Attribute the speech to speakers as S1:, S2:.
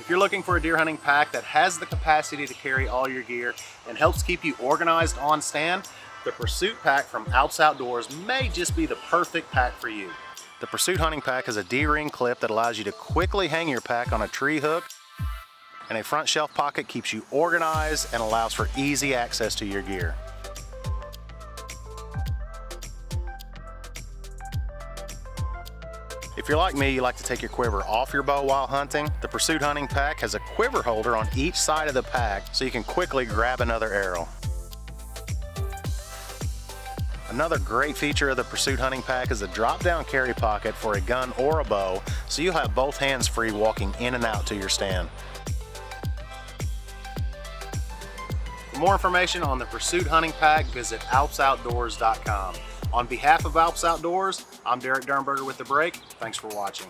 S1: If you're looking for a deer hunting pack that has the capacity to carry all your gear and helps keep you organized on stand, the Pursuit Pack from Alps OutdoorZ may just be the perfect pack for you. The Pursuit Hunting Pack is a D-ring clip that allows you to quickly hang your pack on a tree hook and a front shelf pocket keeps you organized and allows for easy access to your gear. If you're like me, you like to take your quiver off your bow while hunting, the Pursuit Hunting Pack has a quiver holder on each side of the pack so you can quickly grab another arrow. Another great feature of the Pursuit Hunting Pack is a drop-down carry pocket for a gun or a bow, so you have both hands free walking in and out to your stand. For more information on the Pursuit Hunting Pack, visit alpsoutdoorz.com. On behalf of Alps OutdoorZ, I'm Derek Dirnberger with The Break. Thanks for watching.